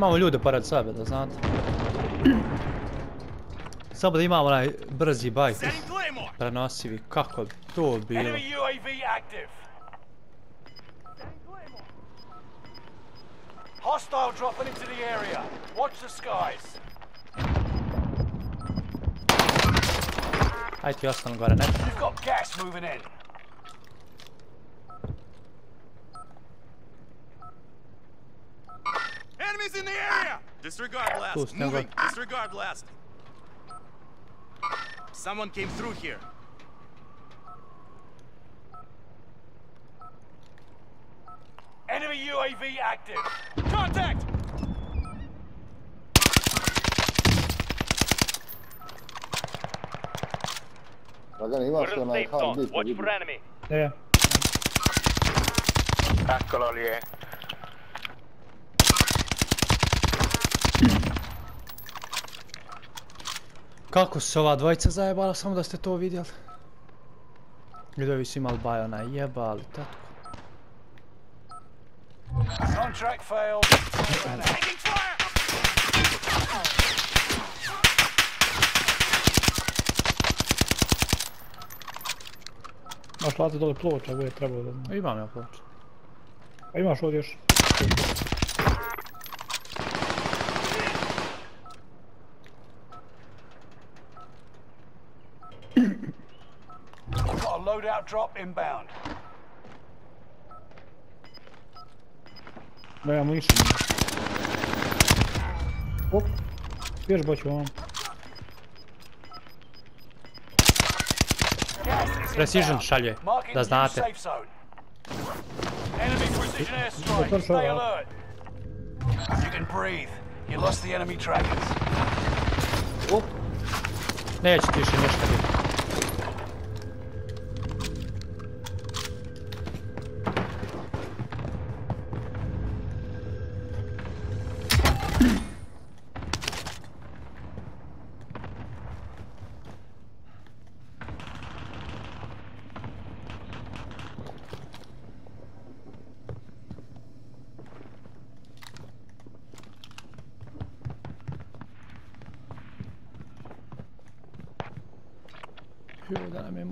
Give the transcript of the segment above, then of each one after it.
Imamo ljude pored sebe, da znate. Samo da imamo onaj brzi bajk. Prenosivi, kako bi to bilo? Hostile dropping into the area. Watch the skies. Ajde ti ostanu gore, ne? You've got gas moving in. Enemies in the area! Disregard blast. Cool, Moving. by. Disregard blast. Someone came through here. Enemy UAV active. Contact! Dragan, imaš We're in onaj safe zone. HB, pa Watch for enemy. Je. Eccolo lì, eh. Kako su se ova dvojica zajebala, samo da ste to vidjeli. Ljudovi su imali baj onaj jebali, tatko. Contract failed. Taking fire! Maš lati dole ploča, bude trebalo da znam. Imam ja ploč. A imaš ovdje još? Loadout drop inbound. Da imamo ništa. Op. Vježbat ću vam. Gas is Precision inbound. šalje, Marking da safe zone. Enemy precision airstrike. Otwórz Stay alert. You can breathe. You lost the enemy trackers. Neće ti više ništa biti. Ju, da nam je...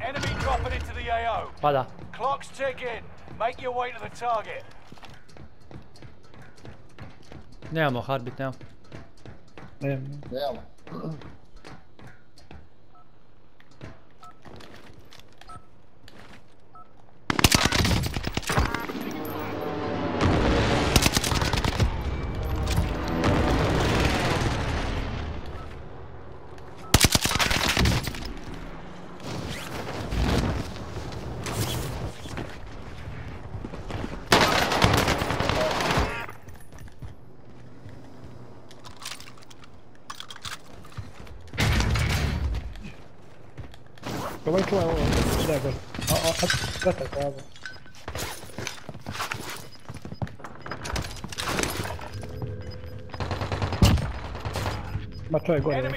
Enemy dropping into the AO. Pa. Clock's ticking. Make your way to the target. Nemamo harbit, nemamo. Ne, Nemamo. Probaj čuvaj ovo, čuvaj gore. A, a, a, gata je kaza. Ma čovjek gore. Gore,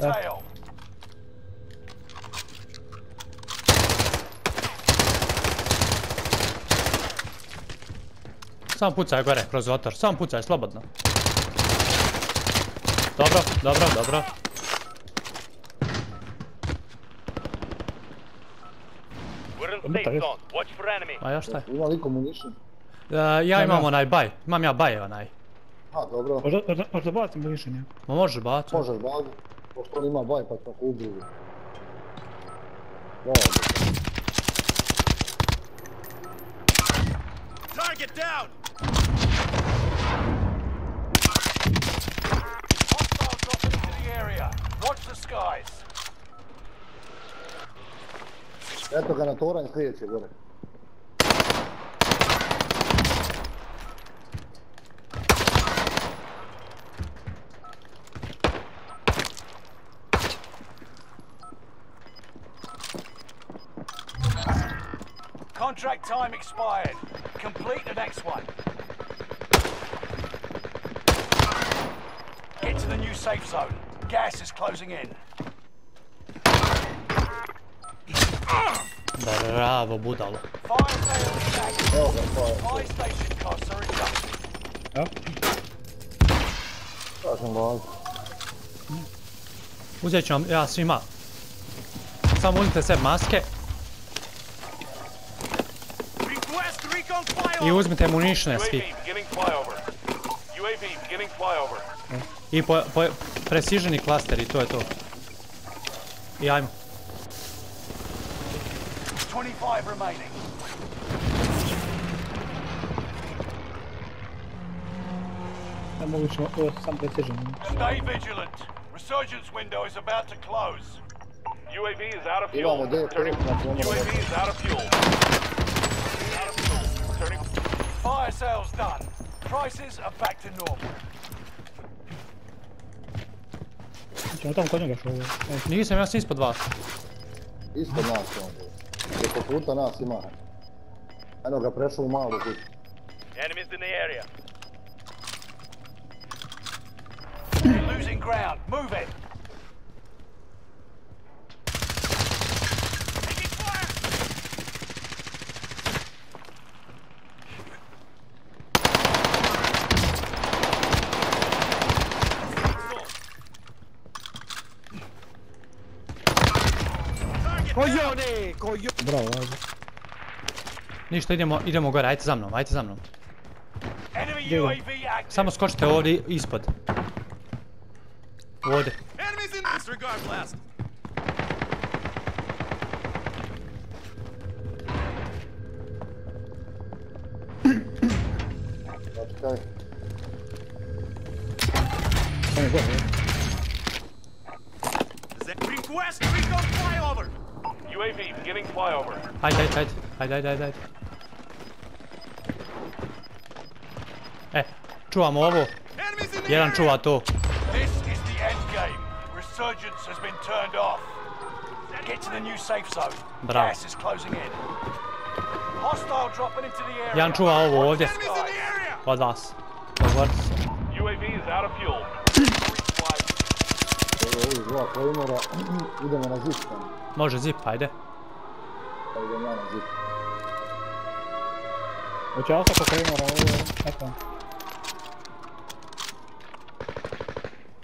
gore. Sam pucaj gore, kroz otor, sam pucaj, slobodno. Dobro, dobro, dobro. For enemy. Ma još šta je? Ima li munition? E, ja imam onaj baj. Imam ja baj onaj. Ha, dobro. Možda, bacim mišljenje. Ma može baciti. Možeš bagu. Pošto on ima baj, pa tako ubiju. Dobro. Target down. Hostile dropping into the area. Watch the skies. Eto ga na toranj sljedeće gore. Contract time expired. Complete the next one. Get to the new safe zone. Gas is closing in. Bravo, budalo. Evo Uzet ću vam ja svima. Samo uzmite sve maske. I uzmite munične svi. I po, po, klaster i to je to. I ajmo. 25 remaining. Da mogu ćemo, ovo je sam precision. Stay vigilant. Resurgence window is about to close. UAV is out of Imamo fuel. D, Turning. UAV is out of fuel. Out of fuel. Turning. Fire sales done. Prices are back to normal. Ćemo tamo kod njega što ovo. Evo, Nisam, ja sam ispod Preko puta nas ima. Eno ga prešao u malu kuću. Enemies in the area. Losing ground. Move it. Bravo, ajde. Ništa, idemo, idemo gore, ajte za mnom, ajte za mnom. Enemy UAV active. Samo skočite ovdje ispod. Ovdje. Enemies in disregard blast. Sačekaj. On je gore, je. Z- Request recon flyover. UAV beginning flyover. Ajde, ajde, ajde, ajde, ajde, ajde, ajde. E, čuvamo ovo, Enemies in the jedan čuva to. This is the end game. Resurgence has been turned off. Get to the new safe zone. Bravo. Gas is closing in. Hostile dropping into the area. Jedan čuva ovo ovdje, Enemies in the area. od vas. Dogovorite se. UAV is out of fuel. Evo ovih dva Claymora. Idemo na zip tamo. Može zip, ajde. Ajde, malo zip. Hoće auto pokrenuo ovo, eto.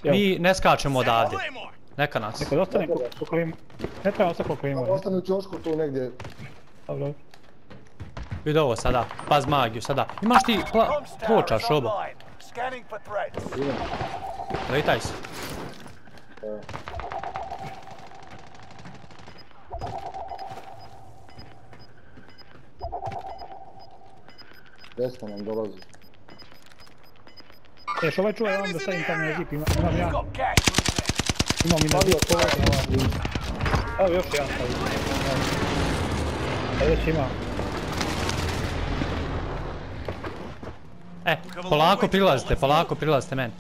Mi ne skačemo odavde. Neka nas. Neka dostane koklima. Ne treba ostati koklima. Ostane u čošku tu negdje. Dobro. Vidi ovo sada, paz magiju sada. Imaš ti pla... tvočaš obo. Letaj se. E. Desno nam dolazi. Ješ ovaj čuvaj da stavim tamo na žip, imam ja. Imam i na žip. Ovaj Evo još jedan stavim. Evo već imam. E, polako prilazite, polako prilazite meni.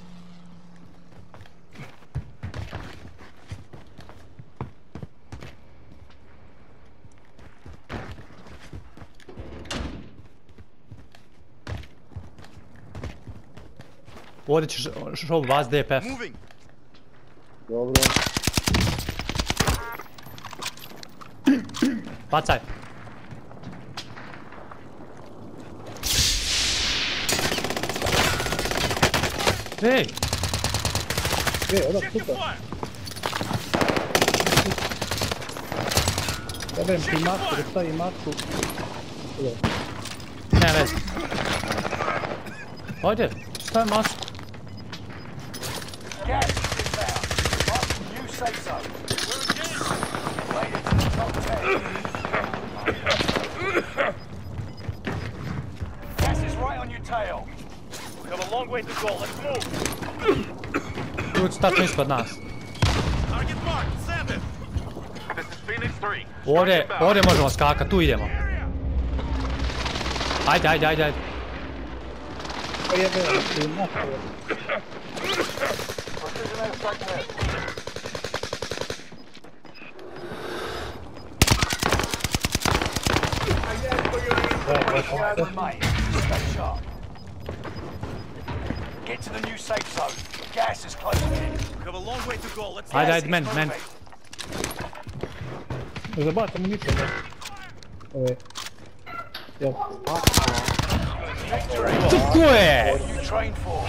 Ovdje ćeš šobu vas DPF. Dobro. Bacaj. Ej, E, odak, Check your super. fire. Ti masku, da stavim masku. Ne veze. Ajde, stavi masku. Gas is inbound. Marking new safe zone. Made it to the top 10. Gas is right on your tail. We have a long way to go. Let's move. Tu su tačno ispod nas. Target marked. Send it. This is Phoenix 3. Ovdje, ovdje možemo skakat, tu idemo. Ajde, ajde, ajde, ajde. to je berem ti masku. Stay sharp. Get to the new safe zone. Gas is closing in. We have a long way to go. Let's I died, men, men. There's a bot, ammunition there. Oh, wait. Yep. Victory! What you trained for?